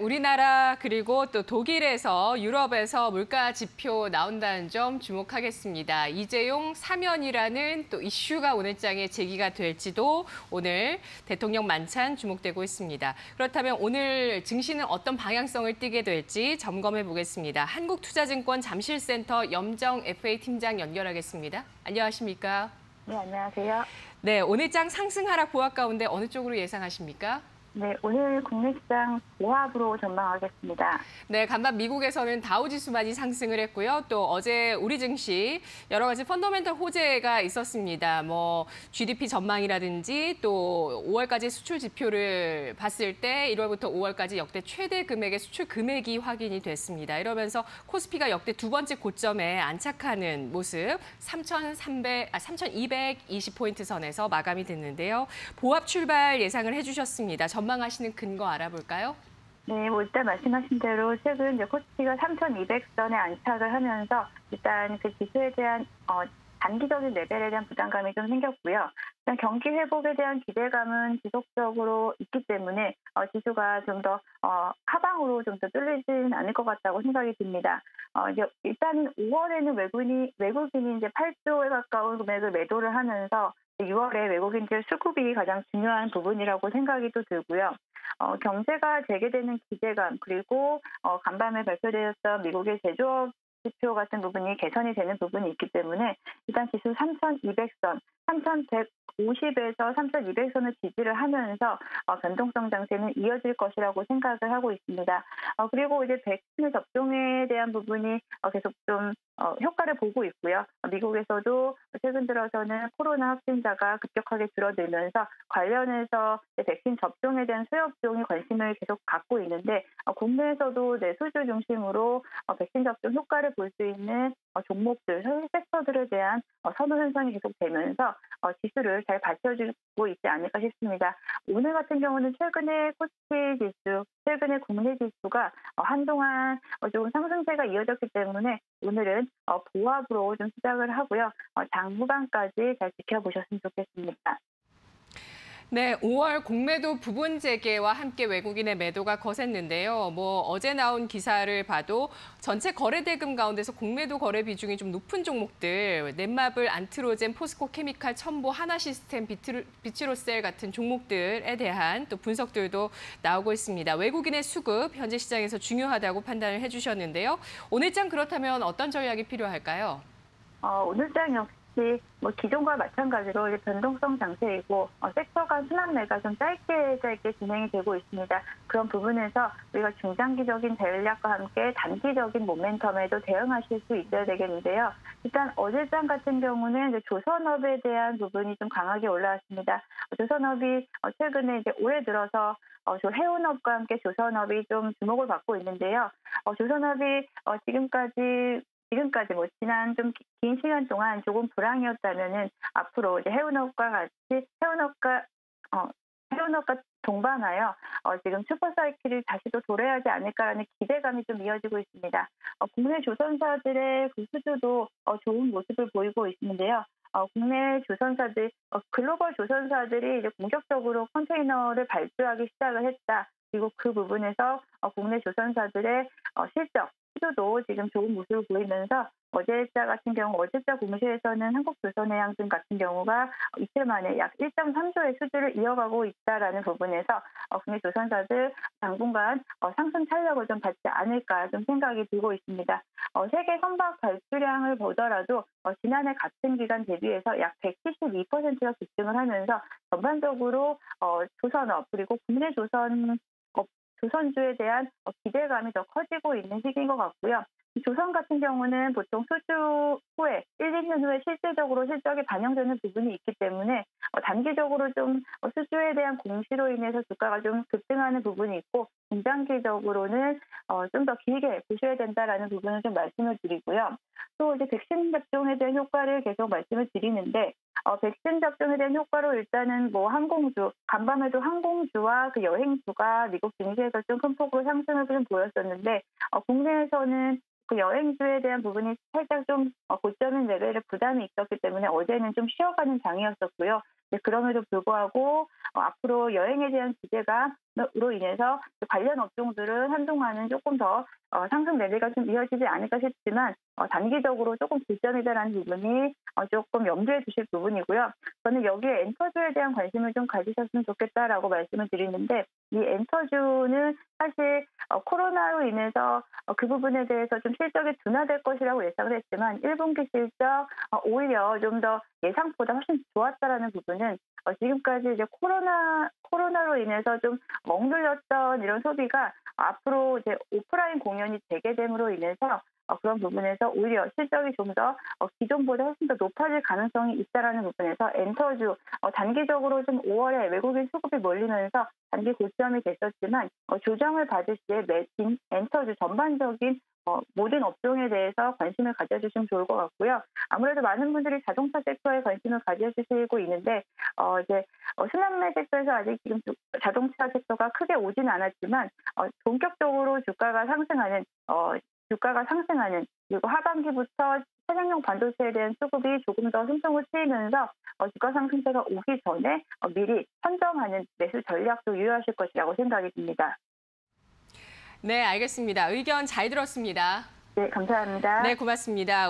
우리나라 그리고 또 독일에서 유럽에서 물가 지표 나온다는 점 주목하겠습니다. 이재용 사면이라는 또 이슈가 오늘장에 제기가 될지도 오늘 대통령 만찬 주목되고 있습니다. 그렇다면 오늘 증시는 어떤 방향성을 띠게 될지 점검해 보겠습니다. 한국투자증권 잠실센터 염정 FA 팀장 연결하겠습니다. 안녕하십니까? 네, 안녕하세요. 네, 오늘장 상승 하락 보합 가운데 어느 쪽으로 예상하십니까? 네, 오늘 국내 시장 보합으로 전망하겠습니다. 네, 간밤 미국에서는 다우지수만이 상승을 했고요. 또 어제 우리 증시 여러 가지 펀더멘털 호재가 있었습니다. 뭐 GDP 전망이라든지 또 5월까지 수출 지표를 봤을 때 1월부터 5월까지 역대 최대 금액의 수출 금액이 확인이 됐습니다. 이러면서 코스피가 역대 두 번째 고점에 안착하는 모습 3,300, 아, 3,220포인트 선에서 마감이 됐는데요. 보합 출발 예상을 해 주셨습니다. 전망하시는 근거 알아볼까요? 네, 뭐 일단 말씀하신 대로 최근 이제 코스피가 3,200선에 안착을 하면서 일단 그 지수에 대한 어, 단기적인 레벨에 대한 부담감이 좀 생겼고요. 경기 회복에 대한 기대감은 지속적으로 있기 때문에 어, 지수가 좀더 어, 하방으로 좀 더 뚫리지는 않을 것 같다고 생각이 듭니다. 어, 이제 일단 5월에는 외국인이 외국인이 이제 8조에 가까운 금액을 매도를 하면서 6월에 외국인들 수급이 가장 중요한 부분이라고 생각이 또 들고요. 어, 경제가 재개되는 기대감 그리고 어, 간밤에 발표되었던 미국의 제조업 지표 같은 부분이 개선이 되는 부분이 있기 때문에 일단 지수 3,200선, 3,150에서 3,200선을 지지를 하면서 어, 변동성 장세는 이어질 것이라고 생각을 하고 있습니다. 어, 그리고 이제 백신 접종에 대한 부분이 어, 계속 좀 어, 효과를 보고 있고요. 미국에서도 최근 들어서는 코로나 확진자가 급격하게 줄어들면서 관련해서 백신 접종에 대한 수요업종이 관심을 계속 갖고 있는데 어, 국내에서도 내 수주 중심으로 어, 백신 접종 효과를 볼 수 있는 어, 종목들, 섹터들에 대한 어, 선호 현상이 계속되면서 어, 지수를 잘 받쳐 주고 있지 않을까 싶습니다. 오늘 같은 경우는 최근에 코스피 지수, 최근에 국내 지수가 한동안 조금 상승세가 이어졌기 때문에 오늘은 보합으로 좀 시작을 하고요. 장 후반까지 잘 지켜보셨으면 좋겠습니다. 네, 5월 공매도 부분 재개와 함께 외국인의 매도가 거셌는데요. 뭐 어제 나온 기사를 봐도 전체 거래 대금 가운데서 공매도 거래 비중이 좀 높은 종목들, 넷마블, 안트로젠, 포스코 케미칼, 첨보, 하나 시스템, 비트로셀 같은 종목들에 대한 또 분석들도 나오고 있습니다. 외국인의 수급 현재 시장에서 중요하다고 판단을 해주셨는데요. 오늘장 그렇다면 어떤 전략이 필요할까요? 어, 오늘장 역시 역시 뭐 기존과 마찬가지로 변동성 장세이고 어, 섹터 간 순환매가 좀 짧게 짧게 진행이 되고 있습니다. 그런 부분에서 우리가 중장기적인 전략과 함께 단기적인 모멘텀에도 대응하실 수 있어야 되겠는데요. 일단 어제장 같은 경우는 이제 조선업에 대한 부분이 좀 강하게 올라왔습니다. 조선업이 어, 최근에 이제 올해 들어서 어, 해운업과 함께 조선업이 좀 주목을 받고 있는데요. 어, 조선업이 어, 지금까지 지금까지 뭐 지난 좀 긴 시간 동안 조금 불황이었다면은 앞으로 이제 해운업과 같이 해운업과 어 해운업과 동반하여 어, 지금 슈퍼사이클이 다시 또 도래하지 않을까라는 기대감이 좀 이어지고 있습니다. 어, 국내 조선사들의 그 수주도 어, 좋은 모습을 보이고 있는데요. 어, 국내 조선사들, 어, 글로벌 조선사들이 이제 본격적으로 컨테이너를 발주하기 시작을 했다. 그리고 그 부분에서 어, 국내 조선사들의 어, 실적, 수주도 지금 좋은 모습을 보이면서 어제자 같은 경우 어제자 공시에서는 한국조선해양 등 같은 경우가 이틀 만에 약 1.3조의 수주를 이어가고 있다라는 부분에서 어, 국내 조선사들 당분간 어, 상승 탄력을 좀 받지 않을까 좀 생각이 들고 있습니다. 어, 세계 선박 발주량을 보더라도 지난해 같은 기간 대비해서 약 172%가 급증을 하면서 전반적으로 조선업 그리고 국내 조선 조선주에 대한 어, 기대감이 더 커지고 있는 시기인 것 같고요. 조선 같은 경우는 보통 수주 후에 1, 2년 후에 실질적으로 실적이 반영되는 부분이 있기 때문에 어, 단기적으로 좀 어, 수주에 대한 공시로 인해서 주가가 좀 급등하는 부분이 있고 중장기적으로는 좀 더 길게 보셔야 된다라는 부분을 좀 말씀을 드리고요. 또 이제 백신 접종에 대한 효과를 계속 말씀을 드리는데 어, 백신 접종에 대한 효과로 일단은 뭐 항공주, 간밤에도 항공주와 그 여행주가 미국 증시에서 좀 큰 폭으로 상승을 좀 보였었는데 어, 국내에서는 그 여행주에 대한 부분이 살짝 좀 어, 고점인 레벨의 부담이 있었기 때문에 어제는 좀 쉬어가는 장이었었고요. 그럼에도 불구하고 어, 앞으로 여행에 대한 규제가 로 인해서 관련 업종들은 한동안은 조금 더 어, 상승 내리가 좀 이어지지 않을까 싶지만 어, 단기적으로 조금 불점이다라는 부분이 어, 조금 염두에 두실 부분이고요. 저는 여기에 엔터주에 대한 관심을 좀 가지셨으면 좋겠다라고 말씀을 드리는데 이 엔터주는 사실 어, 코로나로 인해서 어, 그 부분에 대해서 좀 실적이 둔화될 것이라고 예상을 했지만 1분기 실적 어, 오히려 좀 더 예상보다 훨씬 좋았다라는 부분은 어, 지금까지 이제 코로나 코로나로 인해서 좀 억눌렸던 이런 소비가 앞으로 이제 오프라인 공연이 재개됨으로 인해서 어, 그런 부분에서 오히려 실적이 좀더 어, 기존보다 훨씬 더 높아질 가능성이 있다라는 부분에서 엔터주 어, 단기적으로 좀 5월에 외국인 수급이 몰리면서 단기 고점이 됐었지만 어, 조정을 받을 시에 매진 엔터주 전반적인 어, 모든 업종에 대해서 관심을 가져주시면 좋을 것 같고요. 아무래도 많은 분들이 자동차 섹터에 관심을 가져주시고 있는데 어, 이제 어, 순환매 섹터에서 아직 지금 주- 자동차 섹터가 크게 오지는 않았지만 어, 본격적으로 주가가 상승하는 어, 주가가 상승하는 그리고 하반기부터 차량용 반도체에 대한 수급이 조금 더 숨통을 트이면서 어, 주가 상승세가 오기 전에 어, 미리 선점하는 매수 전략도 유효하실 것이라고 생각이 듭니다. 네, 알겠습니다. 의견 잘 들었습니다. 네, 감사합니다. 네, 고맙습니다.